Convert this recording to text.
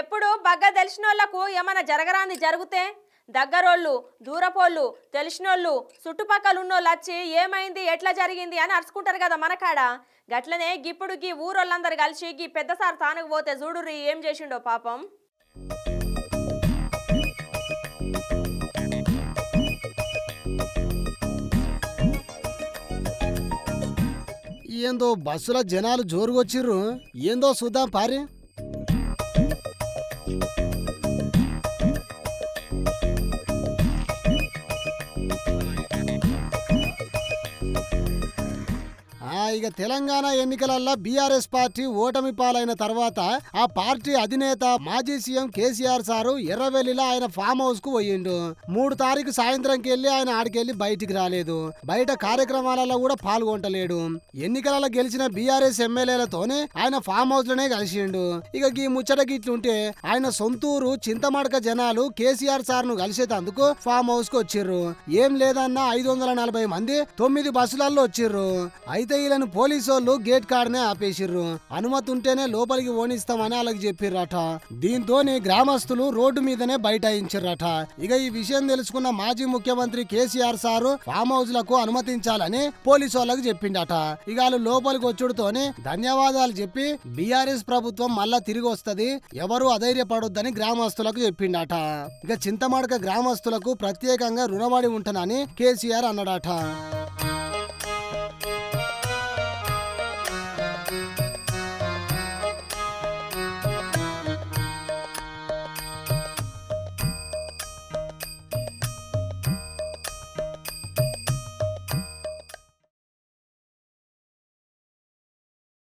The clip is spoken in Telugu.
ఎప్పుడు బగ్గ తెలిసినోళ్ళకు ఏమైనా జరగరాంది జరిగితే? దగ్గరోళ్ళు దూరపోళ్ళు తెలిసినోళ్ళు చుట్టుపక్కల ఉన్నోళ్ళు వచ్చి ఏమైంది ఎట్లా జరిగింది అని అరుచుకుంటారు కదా మనకాడ. గట్లనే గిప్పుడు గీ ఊరోళ్ళందరు కలిసి గీ పెద్ద సార్ తానుకు పోతే చూడుర్రి ఏం చేసిండో పాపం. ఏందో బస్సులో జనాలు జోరుగొచ్చిర్రు. ఏందో చూద్దాం పారి. ఇక తెలంగాణ ఎన్నికలల్లో బీఆర్ఎస్ పార్టీ ఓటమి పాలైన తర్వాత ఆ పార్టీ అధినేత మాజీ సీఎం కేసీఆర్ సారు ఎర్రవెల్లిలో ఆయన ఫామ్ హౌస్కు పోయిండు. మూడు తారీఖు సాయంత్రంకి వెళ్ళి ఆయన ఆడికెళ్ళి బయటికి రాలేదు. బయట కార్యక్రమాలలో కూడా పాల్గొంటలేడు. ఎన్నికలలో గెలిచిన బీఆర్ఎస్ ఎమ్మెల్యేలతోనే ఆయన ఫామ్ హౌస్లోనే కలిసిండు. ఇక ఈ ముచ్చట గిట్లుంటే ఆయన సొంతూరు చింతమడక జనాలు కేసీఆర్ సార్ను కలిసేటందుకు ఫామ్ హౌస్కు వచ్చిర్రు. ఏం లేదన్నా ఐదు వందల నలభై మంది తొమ్మిది బస్సులలో వచ్చిర్రు. అయితే పోలీసు వాళ్ళు గేట్ కాడనే ఆపేసిర్రు. అనుమతి ఉంటేనే లోపలికి ఓనిస్తామని వాళ్ళకి చెప్పిర్రట. దీంతో గ్రామస్తులు రోడ్డు మీదనే బైఠాయించిర్రట. ఇక ఈ విషయం తెలుసుకున్న మాజీ ముఖ్యమంత్రి కేసీఆర్ సారు ఫామ్ హౌస్లకు అనుమతించాలని పోలీసు వాళ్ళకి చెప్పిండట. ఇక వాళ్ళు లోపలికి వచ్చుడుతోనే ధన్యవాదాలు చెప్పి బీఆర్ఎస్ ప్రభుత్వం మళ్ళా తిరిగి వస్తుంది ఎవరు అధైర్యపడొద్దని గ్రామస్తులకు చెప్పిండట. ఇక చింతమడక గ్రామస్తులకు ప్రత్యేకంగా రుణపడి ఉంటానని కేసీఆర్ అన్నాడట.